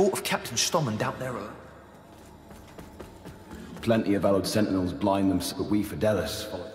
fort of Captain Stommen out there are... Plenty of allied sentinels blind them, but we Fidelis follow.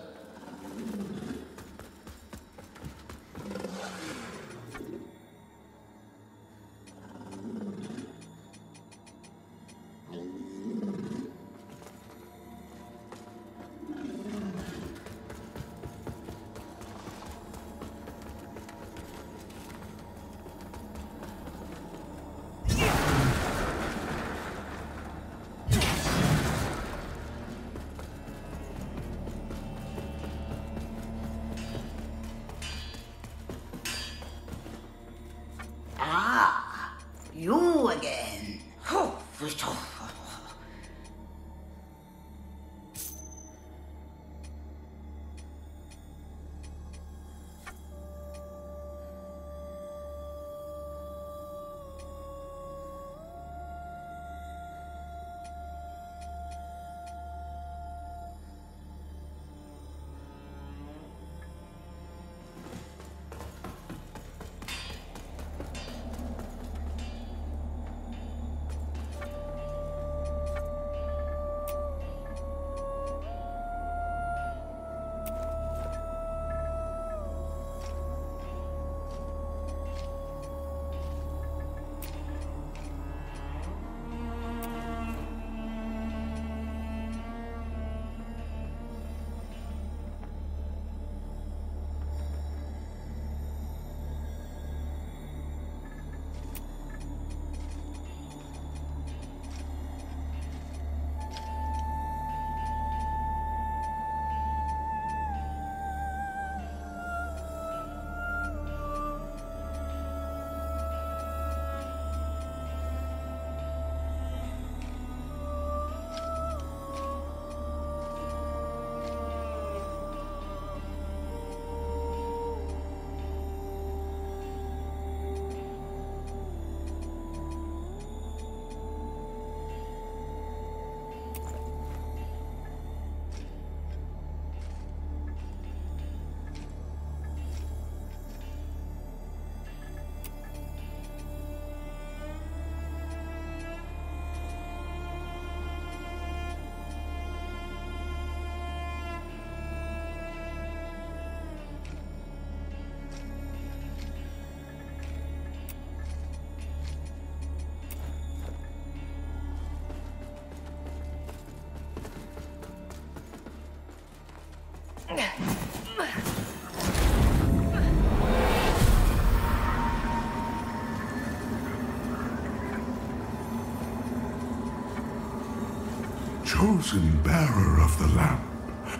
Chosen bearer of the lamp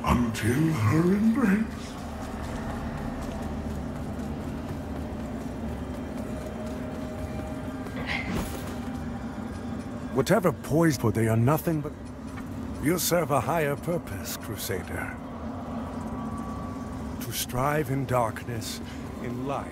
until her embrace. Whatever poised for, they are nothing but... You serve a higher purpose, Crusader. To strive in darkness, in light.